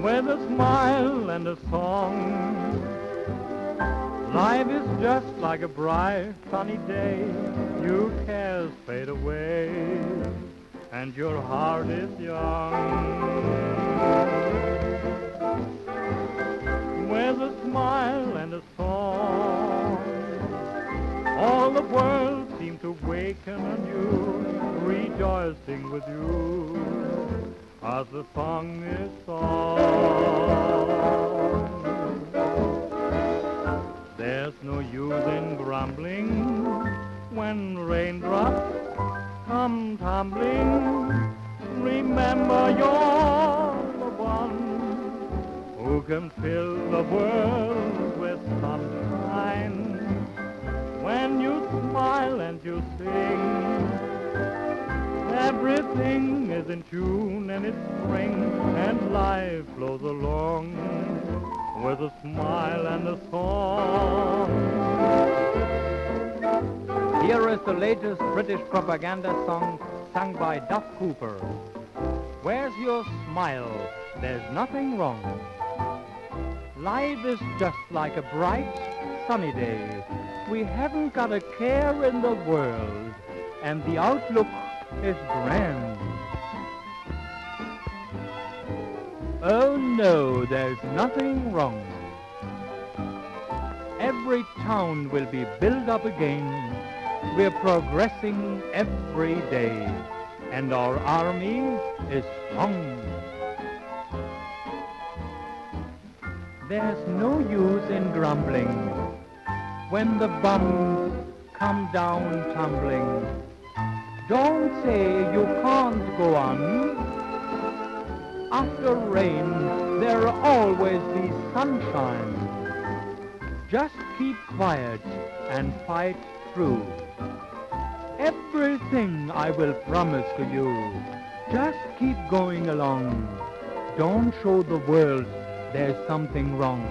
smile and a song. Life is just like a bright sunny day. Your cares fade away, and your heart is young. With a smile and a song, all the world seems to waken anew, rejoicing with you as the song is sung. There's no use in grumbling when raindrops come tumbling. Remember you're the one who can fill the world with sunshine. When you smile and you sing, everything is in tune and it's spring and life flows along with a smile and a song. Here is the latest British propaganda song sung by Duff Cooper. Where's your smile? There's nothing wrong. Life is just like a bright, sunny day. We haven't got a care in the world, and the outlook is grand. Oh no, there's nothing wrong. Every town will be built up again. We're progressing every day, and our army is strong. There's no use in grumbling when the bombs come down tumbling. Don't say you can't go on after rain, there'll always be sunshine. Just keep quiet and fight through. Everything I will promise to you. Just keep going along. Don't show the world there's something wrong.